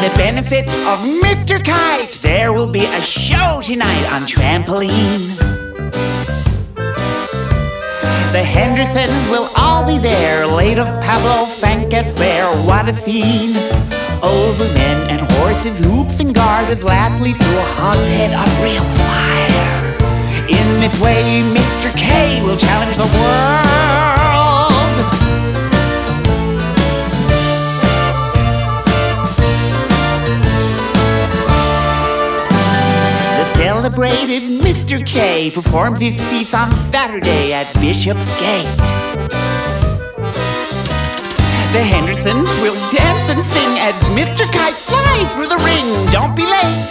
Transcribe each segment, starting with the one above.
the benefit of Mr. Kite, there will be a show tonight on trampoline. The Hendersons will all be there. Late of Pablo gets fair. What a scene! Over men and horses, hoops and garbage, lastly through a hogshead of real fire. In this way, Mr. K will challenge the celebrated Mr. K performs his feats on Saturday at Bishopsgate. The Hendersons will dance and sing as Mr. Kite flies through the ring. Don't be late.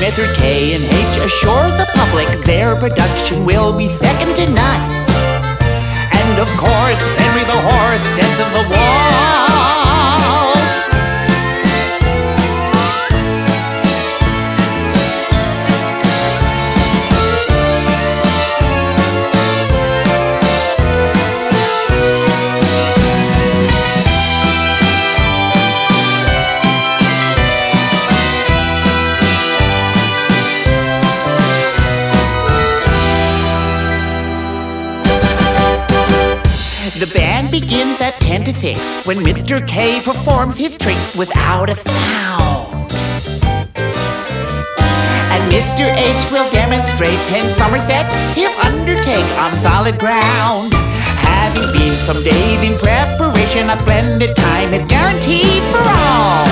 Messrs. K and H assure the public their production will be second to none. The band begins at 10 to 6 when Mr. K performs his tricks without a sound. And Mr. H will demonstrate 10 somersets he'll undertake on solid ground. Having been some days in preparation, a splendid time is guaranteed for all.